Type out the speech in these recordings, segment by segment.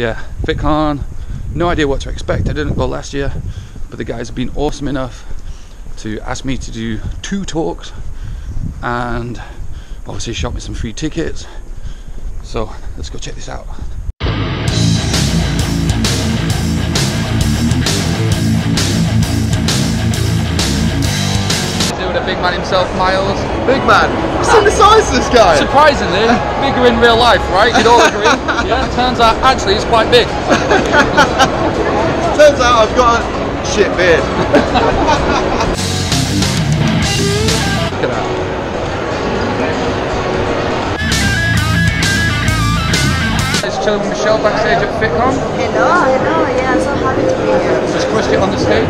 yeah, FitCon, no idea what to expect. I didn't go last year, but the guys have been awesome enough to ask me to do two talks and obviously shot me some free tickets. So let's go check this out. Man himself, Myles. Big man. You see the size of this guy? Surprisingly, bigger in real life, right? You'd all agree. yeah, turns out actually it's quite big. Turns out I've got a shit beard. It's Michelle backstage at FitCon. Hello, hello. Yeah, I'm so happy to be here. Just crushed it on the stage.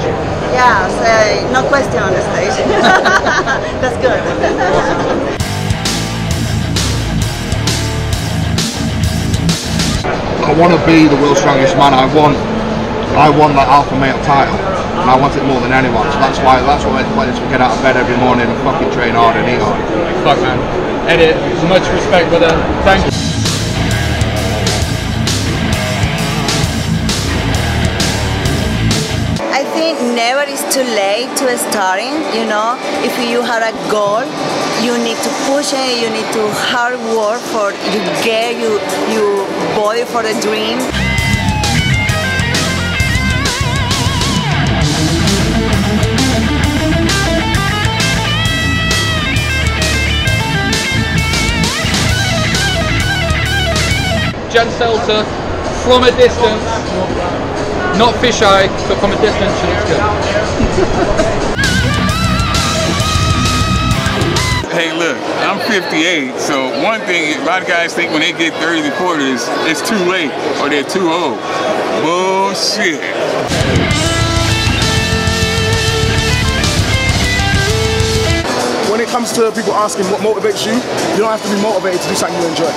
Yeah, so no question on the stage. That's good. I want to be the world's strongest man. I want, I want that alpha male title, and I want it more than anyone. So that's why, that's why I me get out of bed every morning and fucking train hard and eat hard. Fuck man. Eddie, much respect brother. Thank you. Never is too late to starting. You know, if you have a goal, you need to push it. You need to hard work for you get you you body for the dream. Jen Selter from a distance. Not fisheye, but from a distance she looks good. Hey, look, I'm 58, so one thing a lot of guys think when they get 30 and 40s, it's too late or they're too old. Bullshit. Comes to people asking what motivates you, you don't have to be motivated to do something you enjoy.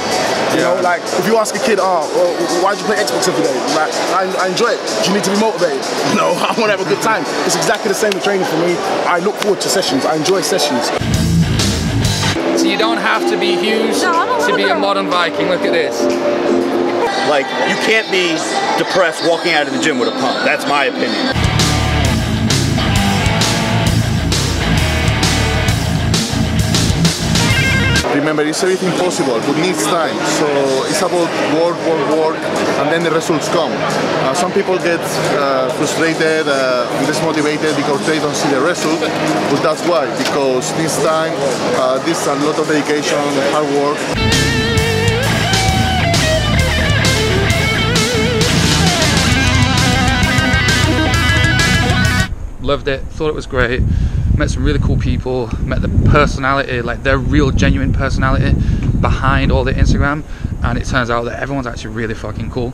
You know, like if you ask a kid, oh, well, why'd you play Xbox every day? Like, I, I enjoy it. but You need to be motivated. No, I want to have a good time. It's exactly the same with training for me. I look forward to sessions. I enjoy sessions. So you don't have to be huge to be a modern Viking. Look at this. Like, you can't be depressed walking out of the gym with a pump. That's my opinion. Remember, it's everything possible, but needs time. So it's about work, work, work, and then the results come. Uh, some people get uh, frustrated, uh, dismotivated because they don't see the result, but that's why, because this time, uh, this is a lot of dedication, hard work. Loved it. Thought it was great. Met some really cool people. Met the personality, like their real, genuine personality behind all the Instagram. And it turns out that everyone's actually really fucking cool.